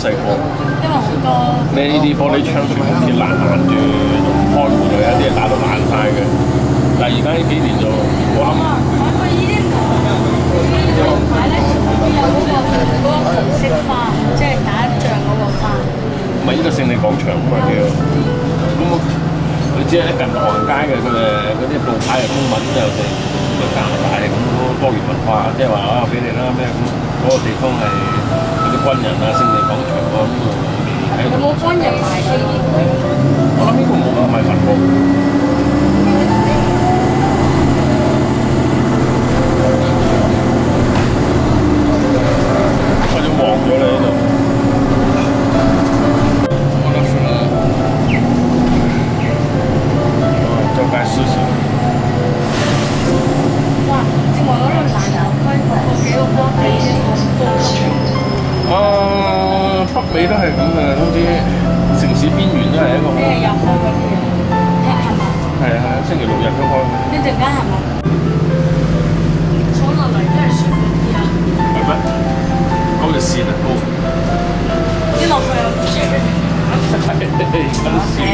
細個。因為好多咩呢啲玻璃窗全部好似爛爛住，開門啊，有啲係打到爛晒嘅。但係而家呢幾年就哇，啊，買個依啲呢排咧有嗰個嗰個紅色花，即係打仗嗰個花。唔係呢個勝利廣場啊嘛叫。咁佢只係咧近唐人街嘅佢哋嗰啲報牌嘅中文又成又加拿大咁多元文化，即係話啊俾你啦咩咁，嗰、個地方係嗰啲軍人啊勝利廣場啊咁啊喺有。冇軍人賣飛碟？我諗呢個冇唔係文喎。我就忘咗你呢度。我都是啦。北美都係咁嘅，好似城市邊緣都係一個好。即係入開嗰啲啊，係嘛？係啊係啊，星期六日都開。你陣間係咪？坐落嚟真係舒服啲啊！係咩？嗰條線啊，高。一落去又唔舒服。